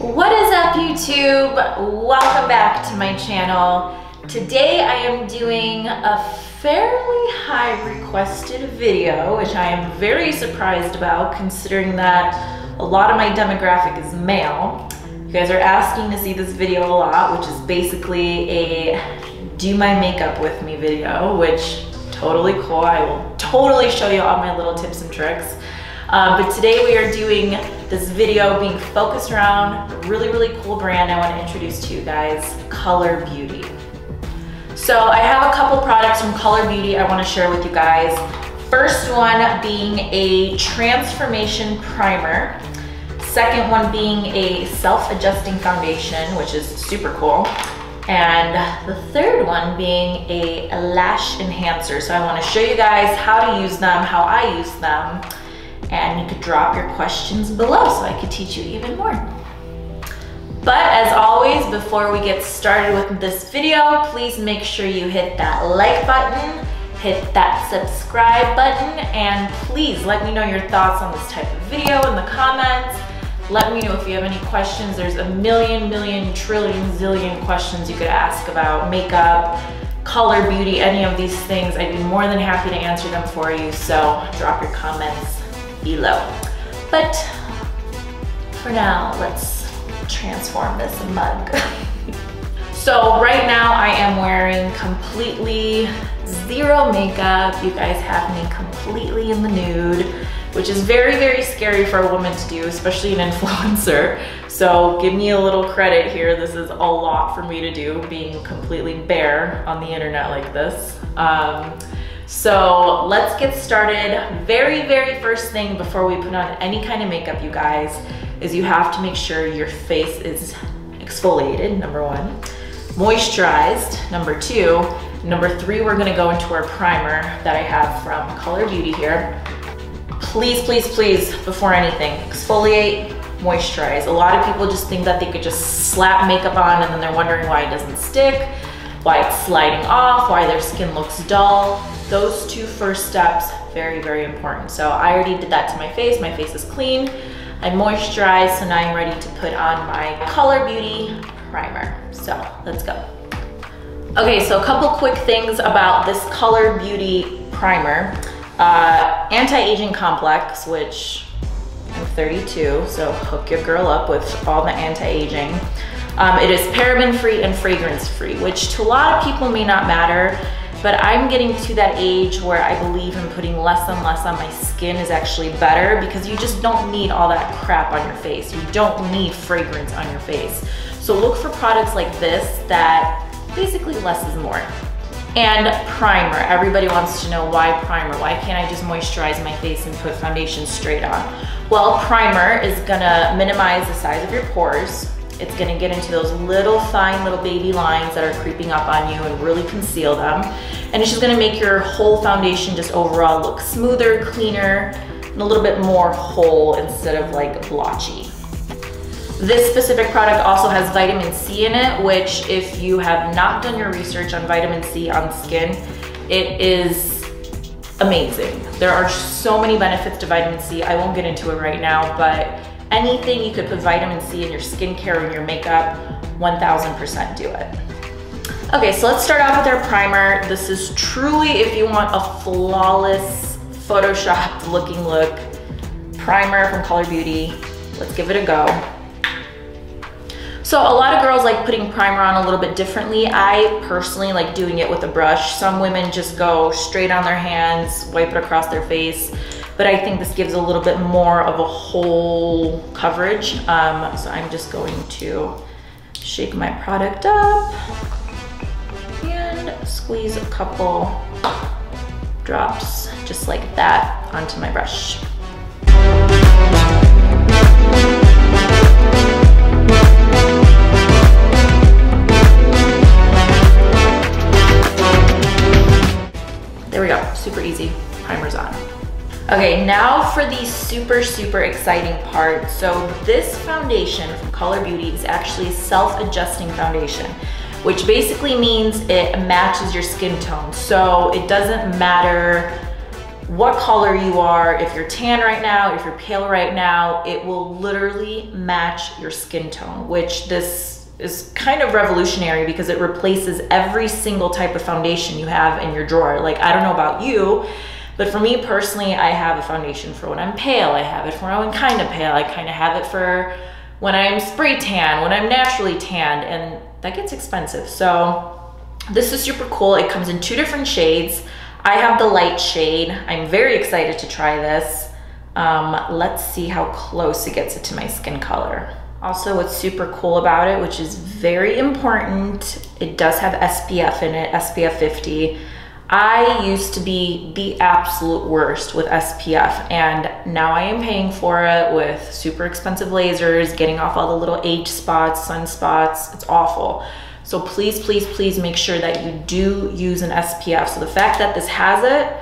What is up YouTube? Welcome back to my channel. Today I am doing a fairly high requested video, which I am very surprised about considering that a lot of my demographic is male. You guys are asking to see this video a lot, which is basically a do my makeup with me video, which totally cool. I will totally show you all my little tips and tricks. Um, but today we are doing this video being focused around a really, really cool brand I want to introduce to you guys, Culler Beauty. So I have a couple products from Culler Beauty I want to share with you guys. First one being a transformation primer. Second one being a self-adjusting foundation, which is super cool. And the third one being a, lash enhancer. So I wanna show you guys how to use them, how I use them, and you could drop your questions below so I could teach you even more. But as always, before we get started with this video, please make sure you hit that like button, hit that subscribe button, and please let me know your thoughts on this type of video in the comments. Let me know if you have any questions. There's a million, million, trillion, zillion questions you could ask about makeup, color, beauty, any of these things. I'd be more than happy to answer them for you. So drop your comments below. But for now, let's transform this mug. so right now I am wearing completely zero makeup. You guys have me completely in the nude which is very, very scary for a woman to do, especially an influencer. So give me a little credit here. This is a lot for me to do, being completely bare on the internet like this. Um, so let's get started. Very, very first thing before we put on any kind of makeup, you guys, is you have to make sure your face is exfoliated, number one, moisturized, number two, number three, we're gonna go into our primer that I have from Culler Beauty here please, please, please, before anything, exfoliate, moisturize. A lot of people just think that they could just slap makeup on and then they're wondering why it doesn't stick, why it's sliding off, why their skin looks dull. Those two first steps, very, very important. So I already did that to my face. My face is clean. I moisturized, so now I'm ready to put on my Culler Beauty primer. So let's go. Okay, so a couple quick things about this Culler Beauty primer. Uh, anti-aging complex, which I'm 32, so hook your girl up with all the anti-aging. Um, it is paraben free and fragrance free, which to a lot of people may not matter, but I'm getting to that age where I believe in putting less and less on my skin is actually better because you just don't need all that crap on your face. You don't need fragrance on your face. So look for products like this that basically less is more. And primer, everybody wants to know why primer? Why can't I just moisturize my face and put foundation straight on? Well, primer is gonna minimize the size of your pores. It's gonna get into those little fine little baby lines that are creeping up on you and really conceal them. And it's just gonna make your whole foundation just overall look smoother, cleaner, and a little bit more whole instead of like blotchy. This specific product also has vitamin C in it, which if you have not done your research on vitamin C on skin, it is amazing. There are so many benefits to vitamin C. I won't get into it right now, but anything you could put vitamin C in your skincare and your makeup, 1000% do it. Okay, so let's start off with our primer. This is truly if you want a flawless Photoshop looking look primer from Culler Beauty. Let's give it a go. So a lot of girls like putting primer on a little bit differently. I personally like doing it with a brush. Some women just go straight on their hands, wipe it across their face. But I think this gives a little bit more of a whole coverage. Um, so I'm just going to shake my product up and squeeze a couple drops just like that onto my brush. There we go, super easy, primer's on. Okay, now for the super, super exciting part. So this foundation from Culler Beauty is actually self-adjusting foundation, which basically means it matches your skin tone. So it doesn't matter what color you are, if you're tan right now, if you're pale right now, it will literally match your skin tone, which this is kind of revolutionary because it replaces every single type of foundation you have in your drawer. Like, I don't know about you, but for me personally, I have a foundation for when I'm pale. I have it for when I'm kind of pale. I kind of have it for when I'm spray tan, when I'm naturally tanned, and that gets expensive. So this is super cool. It comes in two different shades. I have the light shade. I'm very excited to try this. Um, let's see how close it gets it to my skin color. Also, what's super cool about it, which is very important, it does have SPF in it, SPF 50. I used to be the absolute worst with SPF and now I am paying for it with super expensive lasers, getting off all the little age spots, sunspots. It's awful. So please, please, please make sure that you do use an SPF. So the fact that this has it,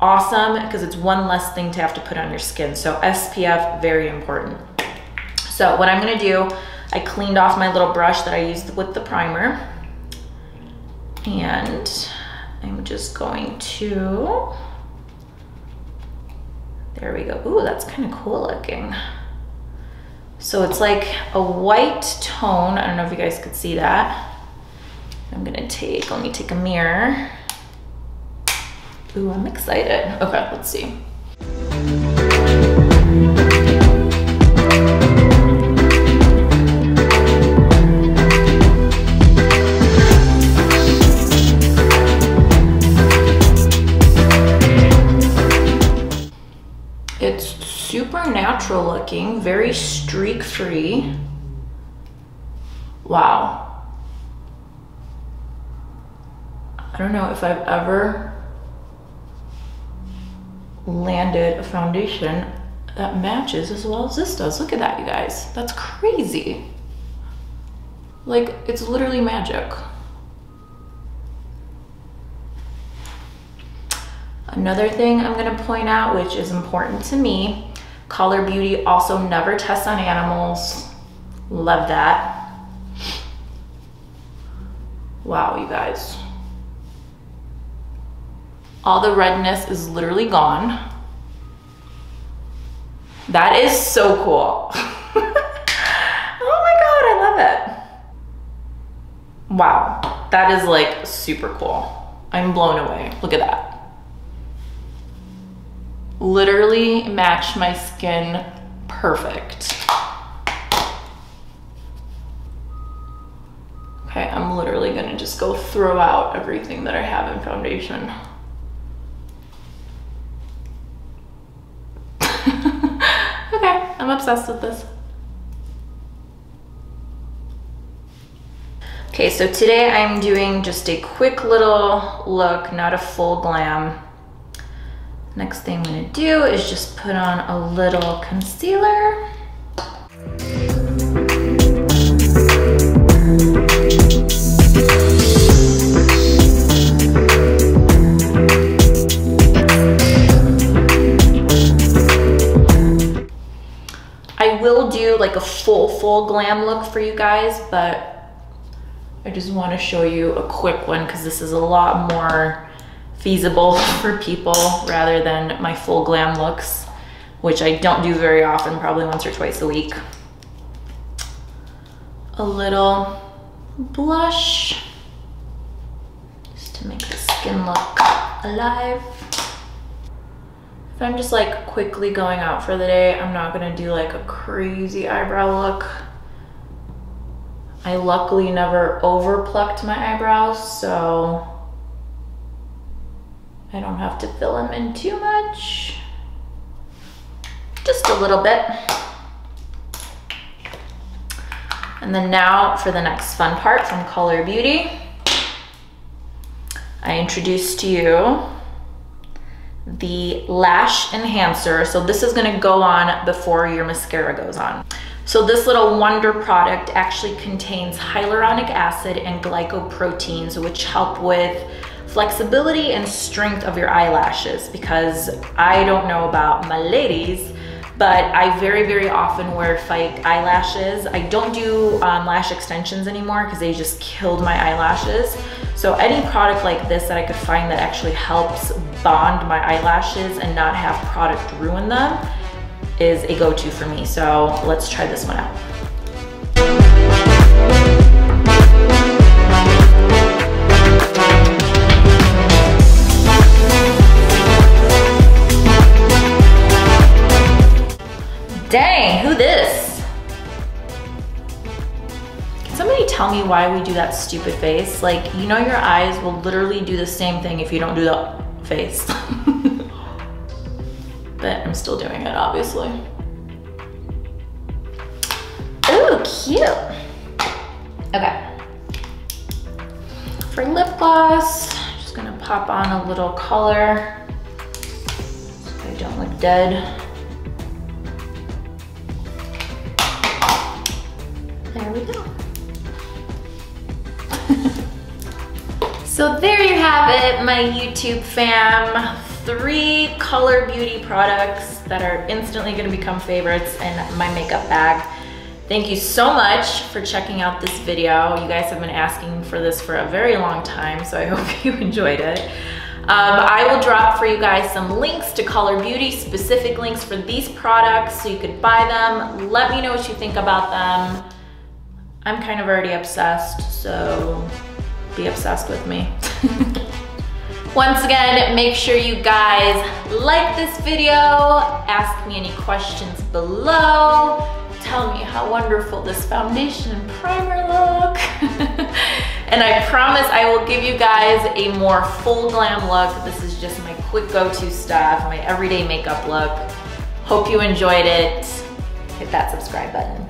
awesome, because it's one less thing to have to put on your skin. So SPF, very important. So what I'm gonna do, I cleaned off my little brush that I used with the primer. And I'm just going to, there we go. Ooh, that's kind of cool looking. So it's like a white tone. I don't know if you guys could see that. I'm gonna take, let me take a mirror. Ooh, I'm excited. Okay, let's see. Natural looking, very streak free. Wow. I don't know if I've ever landed a foundation that matches as well as this does. Look at that, you guys. That's crazy. Like, it's literally magic. Another thing I'm gonna point out, which is important to me, Culler Beauty also never tests on animals. Love that. Wow, you guys. All the redness is literally gone. That is so cool. oh my God, I love it. Wow, that is like super cool. I'm blown away. Look at that literally matched my skin perfect. Okay, I'm literally gonna just go throw out everything that I have in foundation. okay, I'm obsessed with this. Okay, so today I'm doing just a quick little look, not a full glam. Next thing I'm gonna do is just put on a little concealer. I will do like a full, full glam look for you guys, but I just wanna show you a quick one because this is a lot more feasible for people rather than my full glam looks, which I don't do very often, probably once or twice a week. A little blush, just to make the skin look alive. If I'm just like quickly going out for the day, I'm not gonna do like a crazy eyebrow look. I luckily never over plucked my eyebrows, so I don't have to fill them in too much. Just a little bit. And then now for the next fun part from Culler Beauty. I introduced to you the Lash Enhancer. So this is gonna go on before your mascara goes on. So this little wonder product actually contains hyaluronic acid and glycoproteins, which help with flexibility and strength of your eyelashes because I don't know about my ladies, but I very, very often wear fake eyelashes. I don't do um, lash extensions anymore because they just killed my eyelashes. So any product like this that I could find that actually helps bond my eyelashes and not have product ruin them is a go-to for me. So let's try this one out. Dang, who this? Can somebody tell me why we do that stupid face? Like, you know your eyes will literally do the same thing if you don't do the face. but I'm still doing it, obviously. Ooh, cute. Okay. For lip gloss, I'm just gonna pop on a little color so I don't look dead. so there you have it, my YouTube fam. Three Culler Beauty products that are instantly gonna become favorites in my makeup bag. Thank you so much for checking out this video. You guys have been asking for this for a very long time, so I hope you enjoyed it. Um, I will drop for you guys some links to Culler Beauty, specific links for these products so you could buy them. Let me know what you think about them. I'm kind of already obsessed, so be obsessed with me. Once again, make sure you guys like this video, ask me any questions below, tell me how wonderful this foundation and primer look. and I promise I will give you guys a more full glam look. This is just my quick go-to stuff, my everyday makeup look. Hope you enjoyed it. Hit that subscribe button.